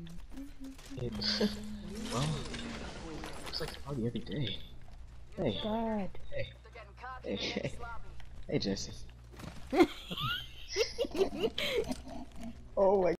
Mm-hmm. It's well, looks like a party every day. Hey, oh, God. hey, hey, hey, hey, Jessie. oh my